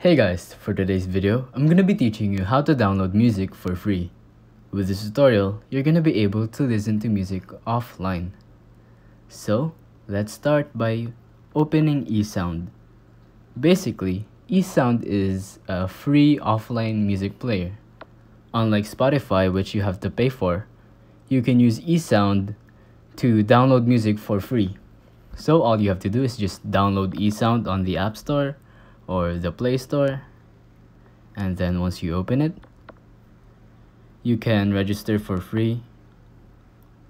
Hey guys, for today's video, I'm gonna be teaching you how to download music for free. With this tutorial, you're gonna be able to listen to music offline. So, let's start by opening eSound. Basically, eSound is a free offline music player. Unlike Spotify, which you have to pay for, you can use eSound to download music for free. So all you have to do is just download eSound on the App Store or the Play Store. And then once you open it, you can register for free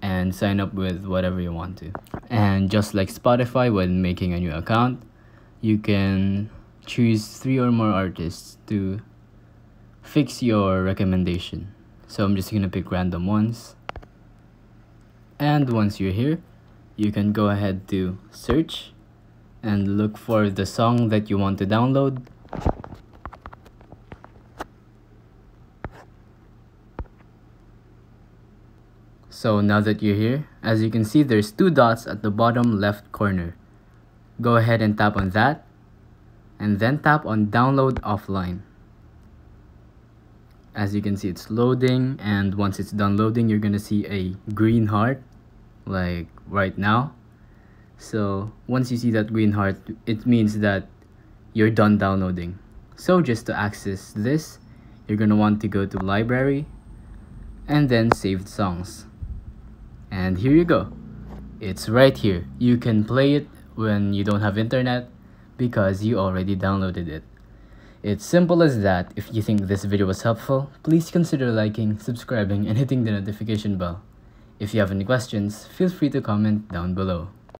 and sign up with whatever you want to. And just like Spotify, when making a new account, you can choose three or more artists to fix your recommendation. So I'm just gonna pick random ones. And once you're here, you can go ahead to search and look for the song that you want to download. So now that you're here, as you can see there's two dots at the bottom left corner. Go ahead and tap on that and then tap on download offline. As you can see it's loading and once it's done loading you're gonna see a green heart like right now so once you see that green heart, it means that you're done downloading. So just to access this, you're gonna want to go to library and then saved songs. And here you go. It's right here. You can play it when you don't have internet because you already downloaded it. It's simple as that. If you think this video was helpful, please consider liking, subscribing, and hitting the notification bell. If you have any questions, feel free to comment down below.